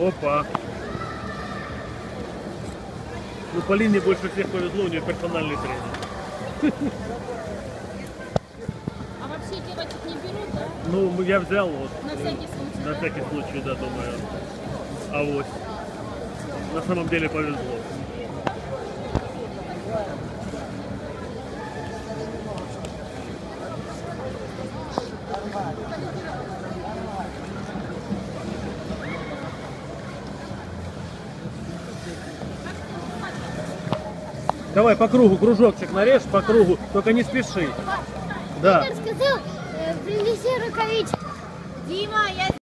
Опа. Ну, Полине больше всех повезло, у нее персональный тренер. А вообще девочек не берут, да? Ну, я взял вот. На всякий случай, На да? всякий случай, да, думаю. А вот. На самом деле повезло. Давай по кругу, кружочек нарежь по кругу, только не спеши. Да. сказал, принеси рукавички. Дима, я